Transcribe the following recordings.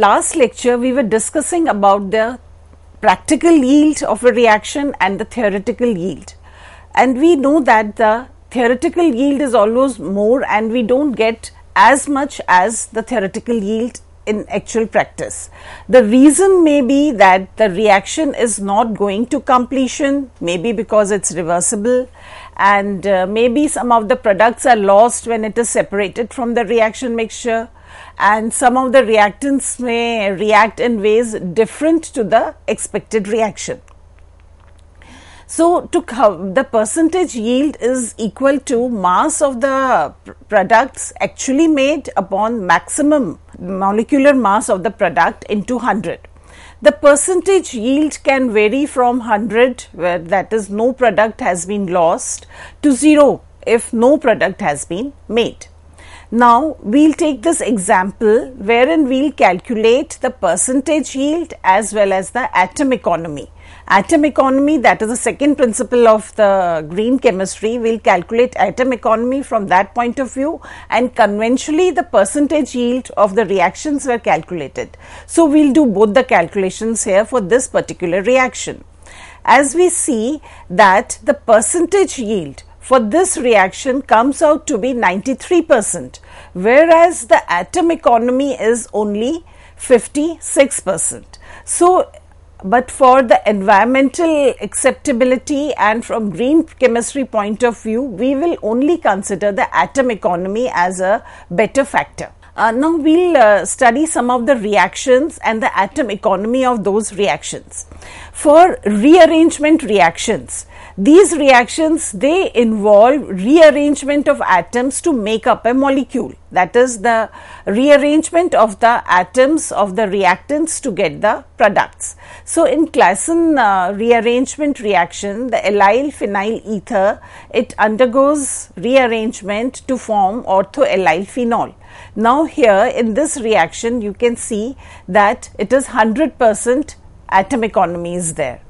last lecture, we were discussing about the practical yield of a reaction and the theoretical yield. And we know that the theoretical yield is always more and we don't get as much as the theoretical yield in actual practice. The reason may be that the reaction is not going to completion, maybe because it's reversible, and uh, maybe some of the products are lost when it is separated from the reaction mixture, and some of the reactants may react in ways different to the expected reaction. So, to the percentage yield is equal to mass of the products actually made upon maximum molecular mass of the product into 100. The percentage yield can vary from 100 where that is no product has been lost to 0 if no product has been made. Now, we will take this example wherein we will calculate the percentage yield as well as the atom economy atom economy that is the second principle of the green chemistry we will calculate atom economy from that point of view and conventionally the percentage yield of the reactions were calculated. So, we will do both the calculations here for this particular reaction. As we see that the percentage yield for this reaction comes out to be 93 percent, whereas the atom economy is only 56 percent. So, but for the environmental acceptability and from green chemistry point of view, we will only consider the atom economy as a better factor. Uh, now we'll uh, study some of the reactions and the atom economy of those reactions. For rearrangement reactions, these reactions they involve rearrangement of atoms to make up a molecule that is the rearrangement of the atoms of the reactants to get the products. So, in Claisen uh, rearrangement reaction the allyl phenyl ether it undergoes rearrangement to form orthoallyl phenol. Now, here in this reaction you can see that it is 100 percent atom economy is there.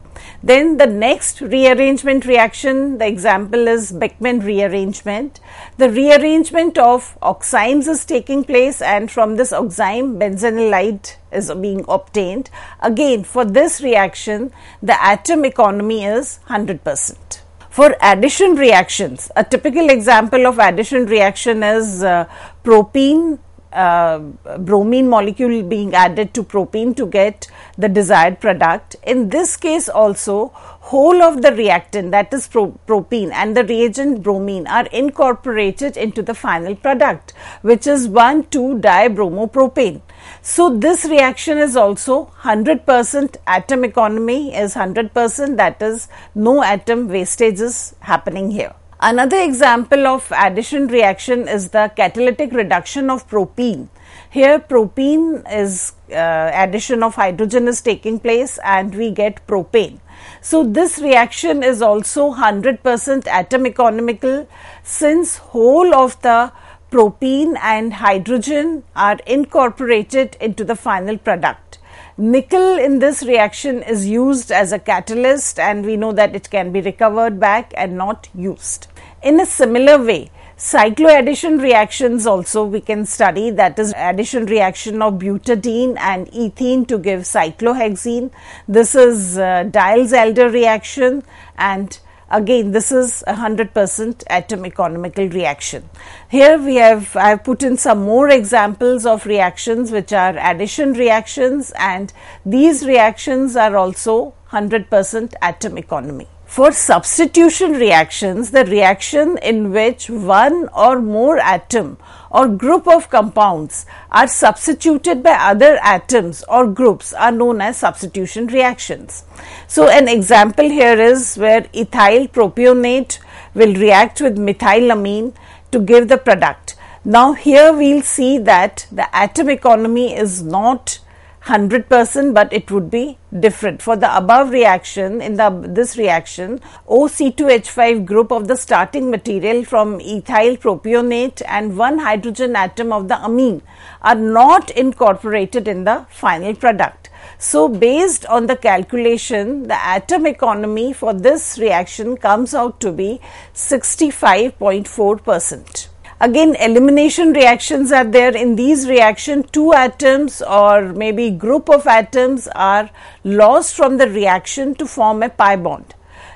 Then the next rearrangement reaction, the example is Beckmann rearrangement. The rearrangement of oximes is taking place and from this oxime benzanilide is being obtained. Again for this reaction the atom economy is 100 percent. For addition reactions, a typical example of addition reaction is uh, propene uh, bromine molecule being added to propene to get the desired product. In this case also whole of the reactant that is pro propene and the reagent bromine are incorporated into the final product which is 1,2-dibromopropane. So, this reaction is also 100 percent atom economy is 100 percent that is no atom wastage is happening here. Another example of addition reaction is the catalytic reduction of propene. Here propene is uh, addition of hydrogen is taking place and we get propane. So, this reaction is also 100 percent atom economical since whole of the propene and hydrogen are incorporated into the final product. Nickel in this reaction is used as a catalyst and we know that it can be recovered back and not used. In a similar way, cycloaddition reactions also we can study that is addition reaction of butadiene and ethene to give cyclohexene. This is uh, Diels-Alder reaction and again this is a 100 percent atom economical reaction. Here we have I have put in some more examples of reactions which are addition reactions and these reactions are also 100 percent atom economy. For substitution reactions, the reaction in which one or more atom or group of compounds are substituted by other atoms or groups are known as substitution reactions. So, an example here is where ethyl propionate will react with methylamine to give the product. Now, here we will see that the atom economy is not 100 percent, but it would be different. For the above reaction, in the this reaction, OC2H5 group of the starting material from ethyl propionate and one hydrogen atom of the amine are not incorporated in the final product. So, based on the calculation, the atom economy for this reaction comes out to be 65.4 percent. Again, elimination reactions are there. In these reactions, two atoms or maybe group of atoms are lost from the reaction to form a pi bond.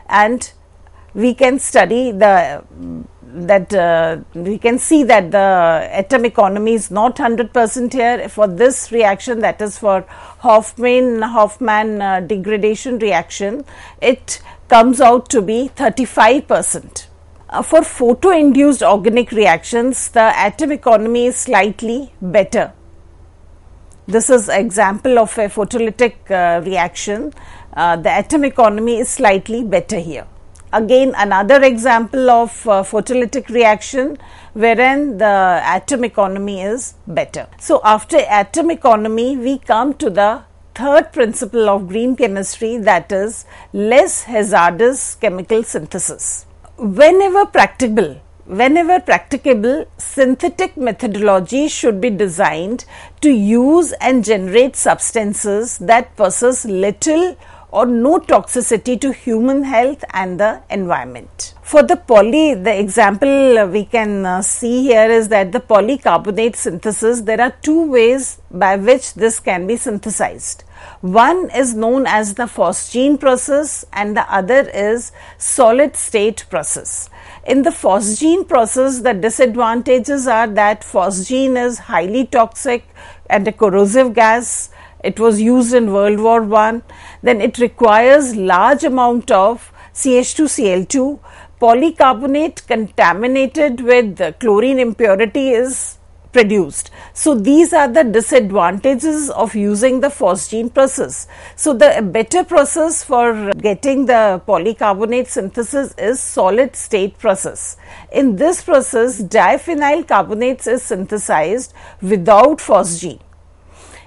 And we can study the that uh, we can see that the atom economy is not 100% here for this reaction that is for Hofmann Hofmann uh, degradation reaction it comes out to be 35%. Uh, for photo induced organic reactions, the atom economy is slightly better. This is example of a photolytic uh, reaction. Uh, the atom economy is slightly better here. Again, another example of uh, photolytic reaction wherein the atom economy is better. So, after atom economy, we come to the third principle of green chemistry that is less hazardous chemical synthesis whenever practicable, whenever practicable, synthetic methodology should be designed to use and generate substances that possess little or no toxicity to human health and the environment. For the poly, the example we can uh, see here is that the polycarbonate synthesis, there are two ways by which this can be synthesized. One is known as the phosgene process and the other is solid state process. In the phosgene process, the disadvantages are that phosgene is highly toxic and a corrosive gas. It was used in World War One. Then it requires large amount of CH2Cl2. Polycarbonate contaminated with chlorine impurity is produced. So, these are the disadvantages of using the phosgene process. So, the better process for getting the polycarbonate synthesis is solid state process. In this process, diphenyl carbonates is synthesized without phosgene.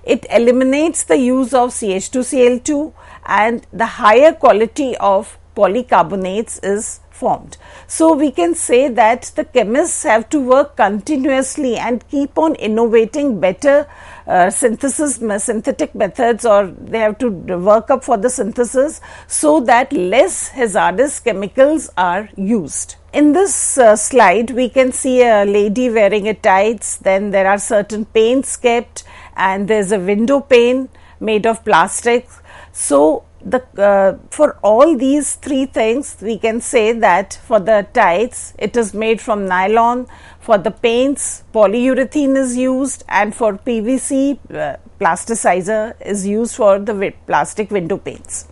It eliminates the use of CH2Cl2 and the higher quality of polycarbonates is formed. So, we can say that the chemists have to work continuously and keep on innovating better uh, synthesis synthetic methods or they have to work up for the synthesis so that less hazardous chemicals are used. In this uh, slide, we can see a lady wearing a tights, then there are certain paints kept and there's a window pane made of plastic. So, the uh, for all these three things we can say that for the tights it is made from nylon. For the paints polyurethane is used. And for pvc uh, plasticizer is used for the plastic window paints.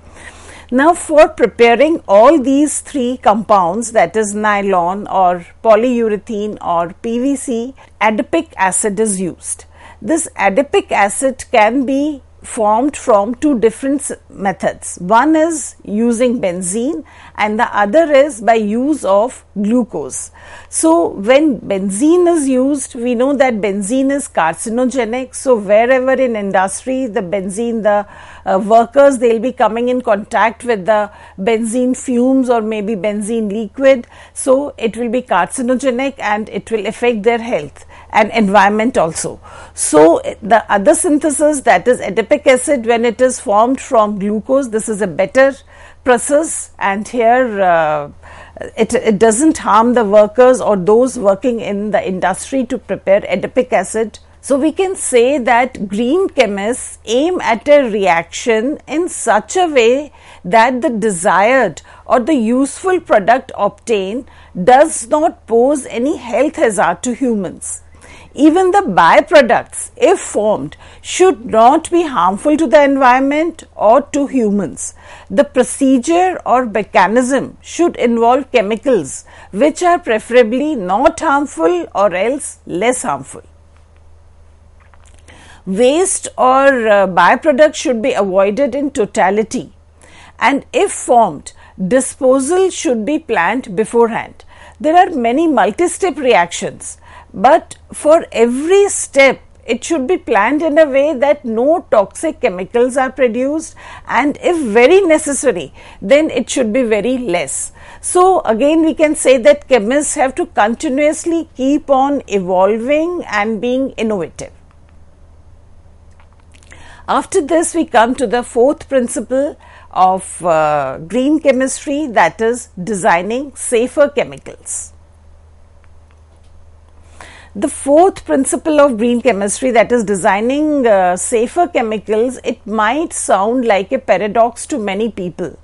Now for preparing all these three compounds that is nylon or polyurethane or pvc adipic acid is used. This adipic acid can be formed from two different methods. One is using benzene and the other is by use of glucose. So, when benzene is used, we know that benzene is carcinogenic. So, wherever in industry the benzene, the uh, workers, they will be coming in contact with the benzene fumes or maybe benzene liquid. So, it will be carcinogenic and it will affect their health and environment also. So, the other synthesis that is adipic acid when it is formed from glucose, this is a better process and here uh, it, it doesn't harm the workers or those working in the industry to prepare adipic acid. So, we can say that green chemists aim at a reaction in such a way that the desired or the useful product obtained does not pose any health hazard to humans even the byproducts, if formed, should not be harmful to the environment or to humans. The procedure or mechanism should involve chemicals which are preferably not harmful or else less harmful. Waste or uh, byproducts should be avoided in totality and if formed, disposal should be planned beforehand. There are many multi-step reactions but for every step it should be planned in a way that no toxic chemicals are produced and if very necessary then it should be very less. So again we can say that chemists have to continuously keep on evolving and being innovative. After this we come to the fourth principle of uh, green chemistry that is designing safer chemicals. The fourth principle of green chemistry, that is designing uh, safer chemicals, it might sound like a paradox to many people.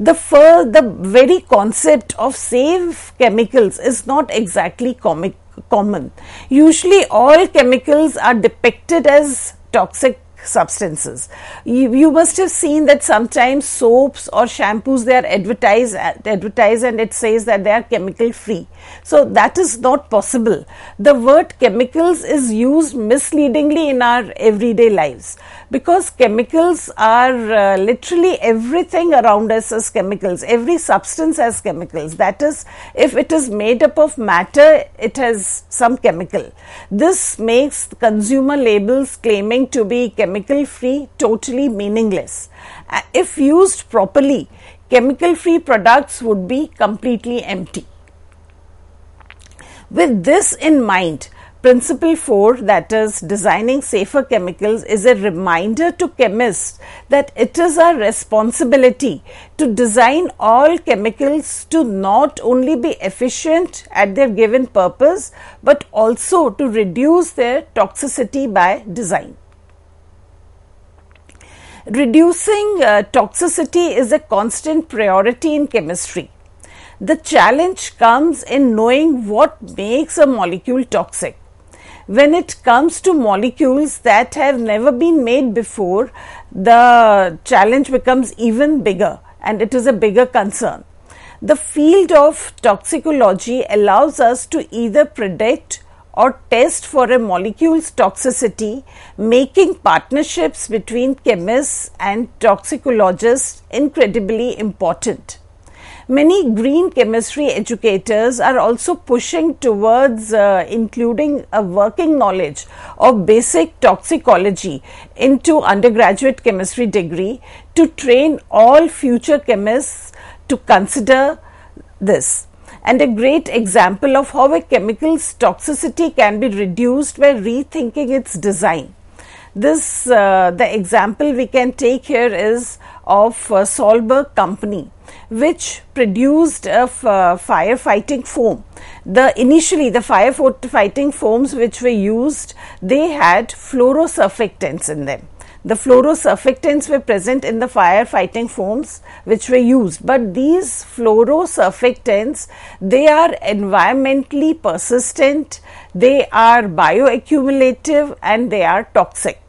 The, the very concept of safe chemicals is not exactly comic- common. Usually, all chemicals are depicted as toxic substances. You, you, must have seen that sometimes soaps or shampoos they are advertised advertised and it says that they are chemical free. So that is not possible. The word chemicals is used misleadingly in our everyday lives because chemicals are uh, literally everything around us as chemicals. Every substance has chemicals. That is, if it is made up of matter, it has some chemical. This makes consumer labels claiming to be chemical chemical free totally meaningless. Uh, if used properly, chemical free products would be completely empty. With this in mind, Principle 4, that is designing safer chemicals, is a reminder to chemists that it is our responsibility to design all chemicals to not only be efficient at their given purpose, but also to reduce their toxicity by design. Reducing uh, toxicity is a constant priority in chemistry. The challenge comes in knowing what makes a molecule toxic. When it comes to molecules that have never been made before, the challenge becomes even bigger and it is a bigger concern. The field of toxicology allows us to either predict or test for a molecule's toxicity, making partnerships between chemists and toxicologists incredibly important. Many green chemistry educators are also pushing towards uh, including a working knowledge of basic toxicology into undergraduate chemistry degree to train all future chemists to consider this and a great example of how a chemical's toxicity can be reduced by rethinking its design. This, uh, the example we can take here is of uh, Solberg company, which produced a f- uh, firefighting foam. The initially the firefighting foams which were used, they had fluorosurfactants in them. The fluorosurfactants were present in the firefighting foams which were used. But these fluorosurfactants they are environmentally persistent they are bioaccumulative and they are toxic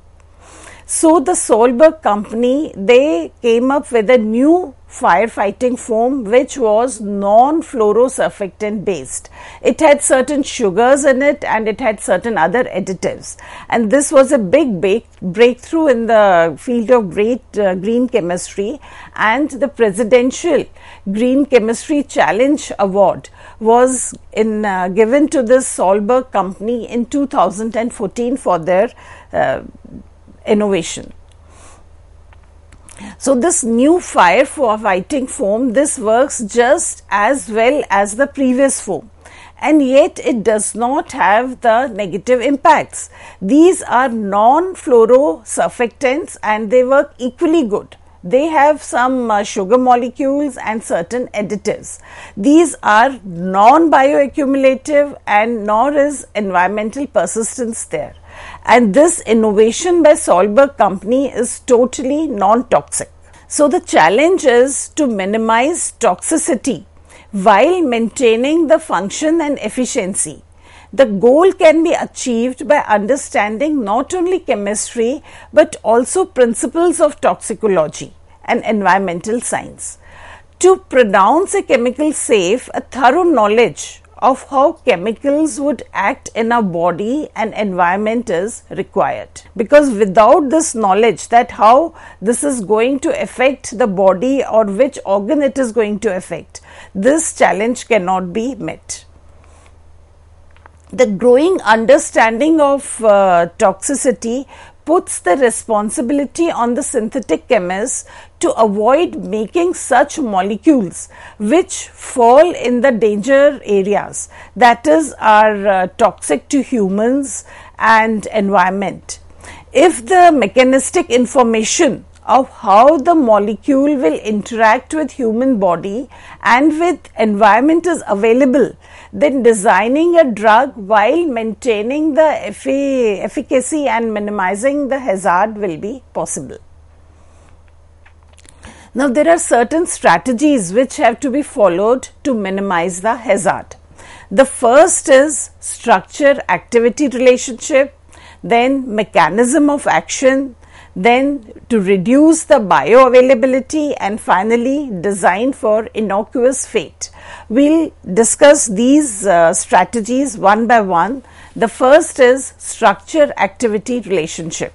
so the Solberg company they came up with a new firefighting foam which was non-fluorosurfactant based. It had certain sugars in it and it had certain other additives and this was a big breakthrough in the field of great uh, green chemistry and the presidential green chemistry challenge award was in uh, given to this Solberg company in 2014 for their uh, innovation. So this new fire for fighting foam, this works just as well as the previous foam and yet it does not have the negative impacts. These are non-fluorosurfactants and they work equally good. They have some uh, sugar molecules and certain additives. These are non-bioaccumulative and nor is environmental persistence there and this innovation by Solberg company is totally non-toxic. So the challenge is to minimize toxicity while maintaining the function and efficiency. The goal can be achieved by understanding not only chemistry but also principles of toxicology and environmental science. To pronounce a chemical safe, a thorough knowledge of how chemicals would act in our body and environment is required. Because without this knowledge that how this is going to affect the body or which organ it is going to affect this challenge cannot be met. The growing understanding of uh, toxicity puts the responsibility on the synthetic chemists to avoid making such molecules which fall in the danger areas that is are uh, toxic to humans and environment. If the mechanistic information of how the molecule will interact with human body and with environment is available, then designing a drug while maintaining the effi- efficacy and minimizing the hazard will be possible. Now, there are certain strategies which have to be followed to minimize the hazard. The first is structure activity relationship, then mechanism of action, then to reduce the bioavailability and finally design for innocuous fate. We'll discuss these uh, strategies one by one. The first is structure activity relationship.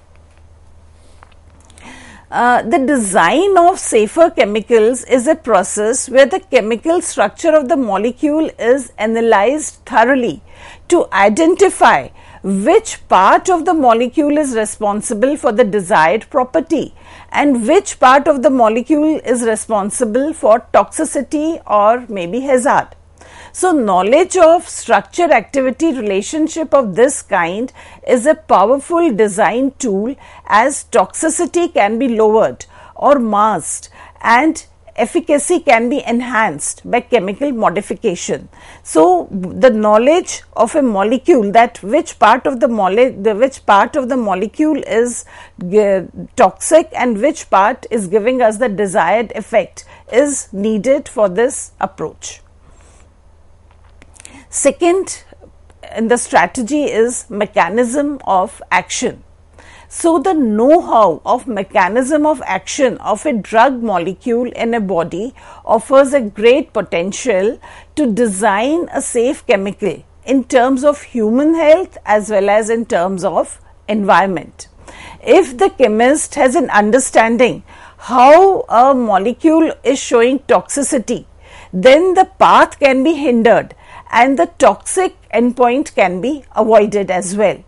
Uh, the design of safer chemicals is a process where the chemical structure of the molecule is analyzed thoroughly to identify which part of the molecule is responsible for the desired property and which part of the molecule is responsible for toxicity or maybe hazard. So, knowledge of structure activity relationship of this kind is a powerful design tool as toxicity can be lowered or masked and efficacy can be enhanced by chemical modification. So, the knowledge of a molecule that which part of the molecule, which part of the molecule is uh, toxic and which part is giving us the desired effect is needed for this approach. Second in the strategy is mechanism of action. So, the know how of mechanism of action of a drug molecule in a body offers a great potential to design a safe chemical in terms of human health as well as in terms of environment. If the chemist has an understanding how a molecule is showing toxicity, then the path can be hindered and the toxic endpoint can be avoided as well.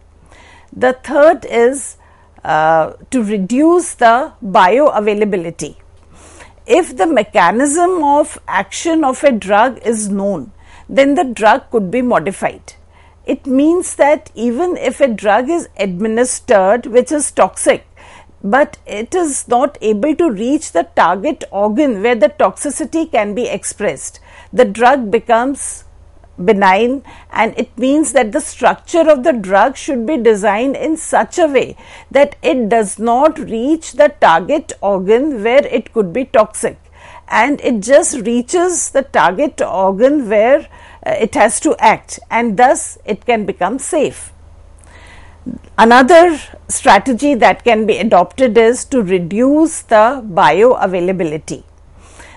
The third is uh, to reduce the bioavailability. If the mechanism of action of a drug is known, then the drug could be modified. It means that even if a drug is administered which is toxic, but it is not able to reach the target organ where the toxicity can be expressed, the drug becomes benign and it means that the structure of the drug should be designed in such a way that it does not reach the target organ where it could be toxic and it just reaches the target organ where uh, it has to act and thus it can become safe. Another strategy that can be adopted is to reduce the bioavailability.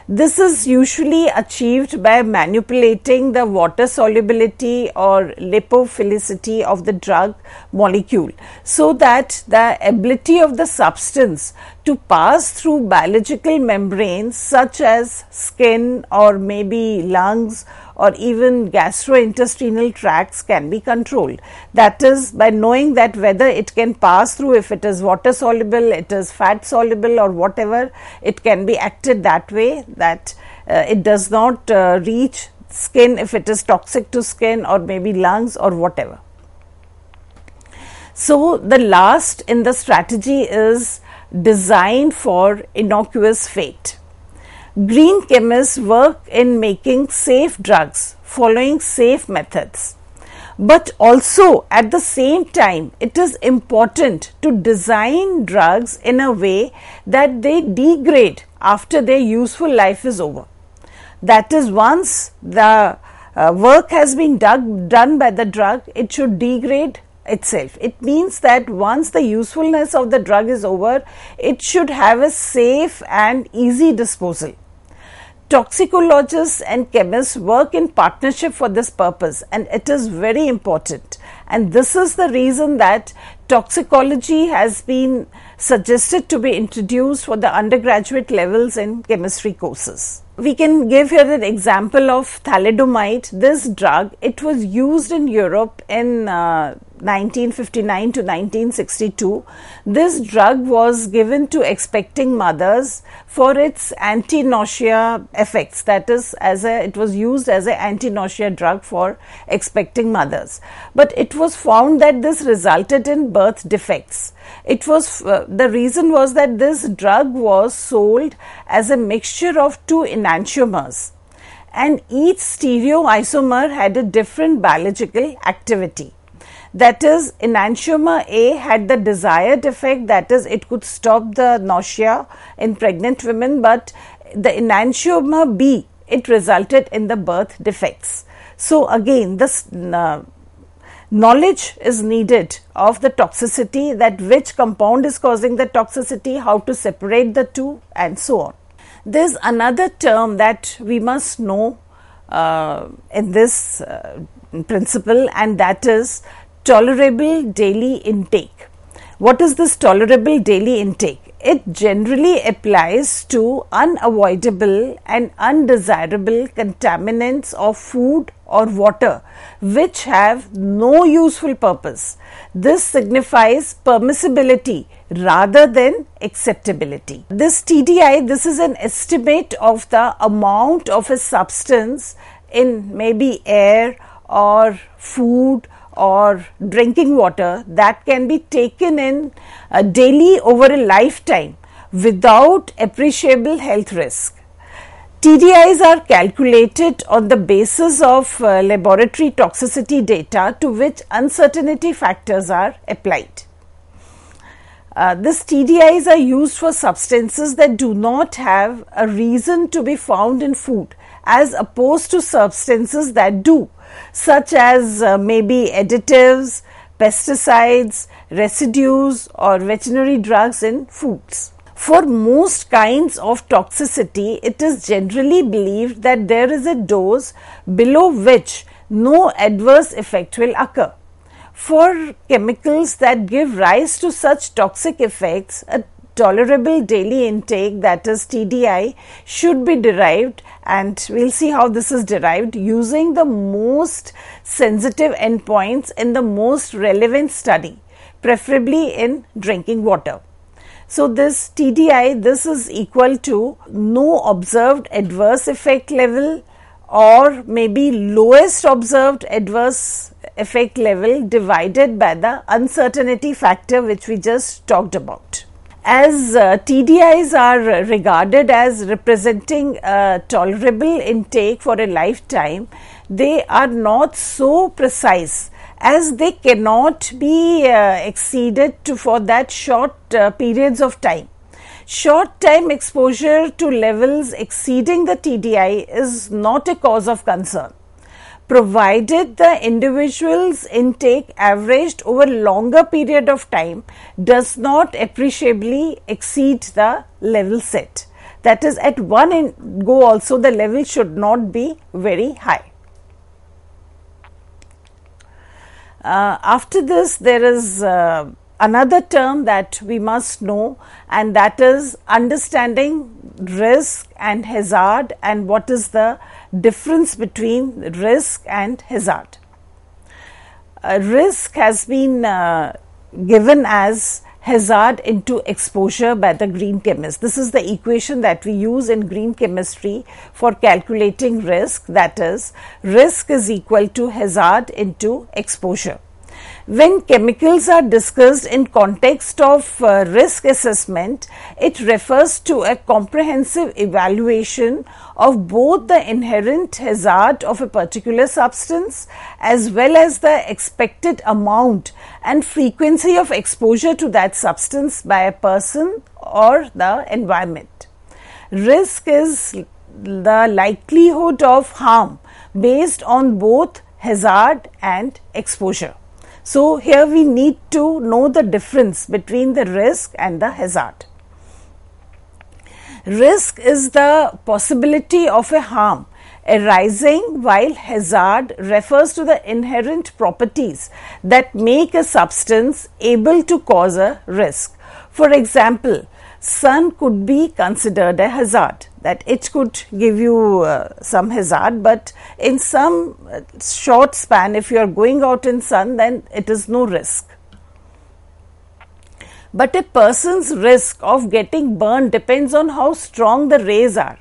This is usually achieved by manipulating the water solubility or lipophilicity of the drug molecule so that the ability of the substance to pass through biological membranes such as skin or maybe lungs or even gastrointestinal tracts can be controlled. That is by knowing that whether it can pass through if it is water soluble, it is fat soluble or whatever, it can be acted that way that uh, it does not uh, reach skin if it is toxic to skin or maybe lungs or whatever. So, the last in the strategy is design for innocuous fate. Green chemists work in making safe drugs following safe methods. But also at the same time, it is important to design drugs in a way that they degrade after their useful life is over. That is, once the uh, work has been dug, done by the drug, it should degrade itself. It means that once the usefulness of the drug is over, it should have a safe and easy disposal. Toxicologists and chemists work in partnership for this purpose, and it is very important. And this is the reason that toxicology has been suggested to be introduced for the undergraduate levels in chemistry courses. We can give here an example of thalidomide. This drug, it was used in Europe in uh, 1959 to 1962. This drug was given to expecting mothers for its anti-nausea effects. That is, as a, it was used as an anti-nausea drug for expecting mothers. But it was found that this resulted in birth defects. It was uh, the reason was that this drug was sold as a mixture of two enantiomers and each stereoisomer had a different biological activity. That is, enantiomer A had the desired effect, that is, it could stop the nausea in pregnant women, but the enantiomer B, it resulted in the birth defects. So, again, this uh, knowledge is needed of the toxicity that which compound is causing the toxicity, how to separate the two, and so on. There's another term that we must know uh, in this uh, principle, and that is tolerable daily intake. What is this tolerable daily intake? It generally applies to unavoidable and undesirable contaminants of food or water which have no useful purpose. This signifies permissibility rather than acceptability. This TDI, this is an estimate of the amount of a substance in maybe air or food or drinking water that can be taken in uh, daily over a lifetime without appreciable health risk. TDIs are calculated on the basis of uh, laboratory toxicity data to which uncertainty factors are applied. Uh, these TDIs are used for substances that do not have a reason to be found in food as opposed to substances that do such as uh, maybe additives, pesticides, residues, or veterinary drugs in foods. For most kinds of toxicity, it is generally believed that there is a dose below which no adverse effect will occur. For chemicals that give rise to such toxic effects, a tolerable daily intake that is TDI should be derived and we'll see how this is derived using the most sensitive endpoints in the most relevant study preferably in drinking water. So this TDI this is equal to no observed adverse effect level or maybe lowest observed adverse effect level divided by the uncertainty factor which we just talked about as uh, TDIs are regarded as representing a tolerable intake for a lifetime, they are not so precise as they cannot be uh, exceeded to for that short uh, periods of time. Short time exposure to levels exceeding the TDI is not a cause of concern provided the individual's intake averaged over longer period of time does not appreciably exceed the level set. That is at one go also the level should not be very high. Uh, after this there is uh, another term that we must know and that is understanding risk and hazard and what is the difference between risk and hazard. Uh, risk has been uh, given as hazard into exposure by the green chemist. This is the equation that we use in green chemistry for calculating risk that is risk is equal to hazard into exposure when chemicals are discussed in context of uh, risk assessment, it refers to a comprehensive evaluation of both the inherent hazard of a particular substance as well as the expected amount and frequency of exposure to that substance by a person or the environment. Risk is the likelihood of harm based on both hazard and exposure. So, here we need to know the difference between the risk and the hazard. Risk is the possibility of a harm arising while hazard refers to the inherent properties that make a substance able to cause a risk. For example, sun could be considered a hazard that it could give you uh, some hazard but in some uh, short span if you are going out in sun then it is no risk. But a person's risk of getting burned depends on how strong the rays are.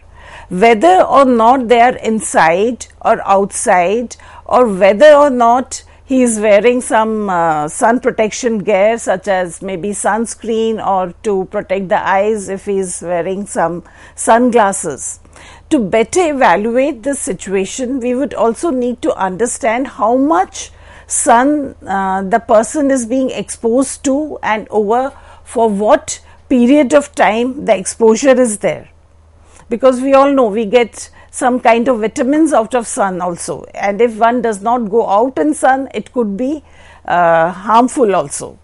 Whether or not they are inside or outside or whether or not he is wearing some uh, sun protection gear such as maybe sunscreen or to protect the eyes if he is wearing some sunglasses. To better evaluate this situation, we would also need to understand how much sun uh, the person is being exposed to and over for what period of time the exposure is there. Because we all know we get some kind of vitamins out of sun also and if one does not go out in sun it could be uh, harmful also.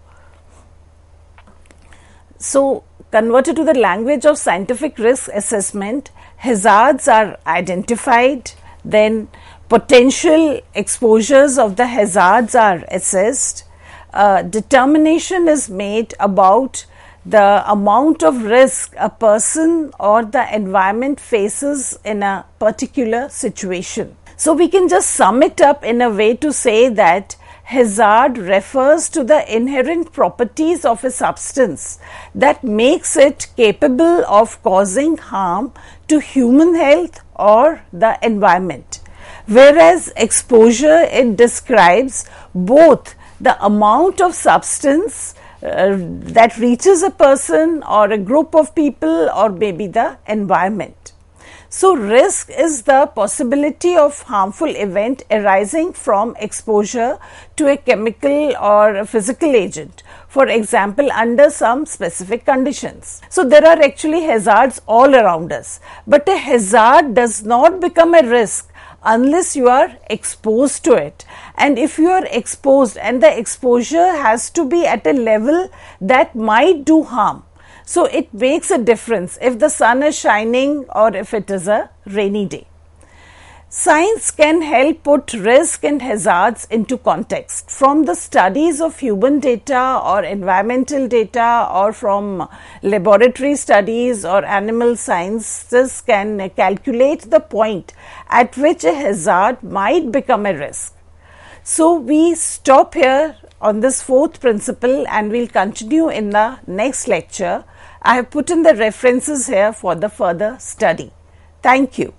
So, converted to the language of scientific risk assessment, hazards are identified, then potential exposures of the hazards are assessed, uh, determination is made about the amount of risk a person or the environment faces in a particular situation. So, we can just sum it up in a way to say that hazard refers to the inherent properties of a substance that makes it capable of causing harm to human health or the environment. Whereas exposure, it describes both the amount of substance uh, that reaches a person or a group of people or maybe the environment. So, risk is the possibility of harmful event arising from exposure to a chemical or a physical agent, for example, under some specific conditions. So, there are actually hazards all around us, but a hazard does not become a risk unless you are exposed to it. And if you are exposed and the exposure has to be at a level that might do harm. So it makes a difference if the sun is shining or if it is a rainy day. Science can help put risk and hazards into context from the studies of human data or environmental data or from laboratory studies or animal sciences can calculate the point at which a hazard might become a risk. So we stop here on this fourth principle and we'll continue in the next lecture. I have put in the references here for the further study. Thank you.